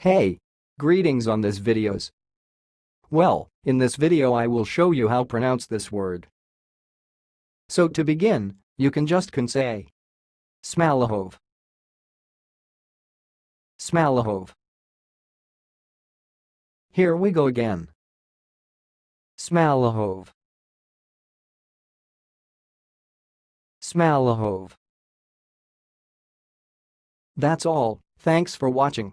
Hey! Greetings on this videos. Well, in this video I will show you how pronounce this word. So to begin, you can just can say Smalahove. Smalahove. Here we go again. Smalahove. Smalahove. That's all, thanks for watching.